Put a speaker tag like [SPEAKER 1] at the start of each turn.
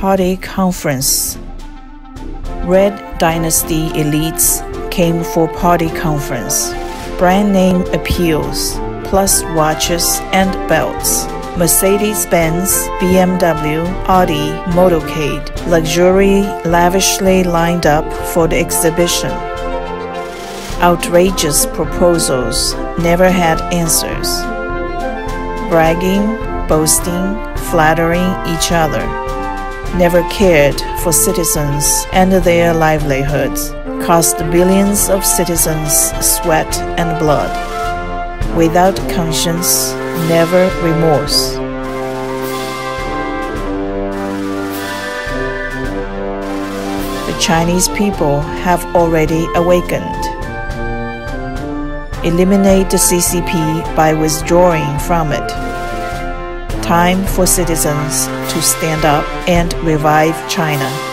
[SPEAKER 1] Party Conference. Red Dynasty elites came for party conference. Brand name appeals, plus watches and belts. Mercedes Benz, BMW, Audi, motorcade, luxury lavishly lined up for the exhibition. Outrageous proposals never had answers. Bragging, boasting, flattering each other. Never cared for citizens and their livelihoods. Cost billions of citizens sweat and blood. Without conscience, never remorse. The Chinese people have already awakened. Eliminate the CCP by withdrawing from it. Time for citizens to stand up and revive China.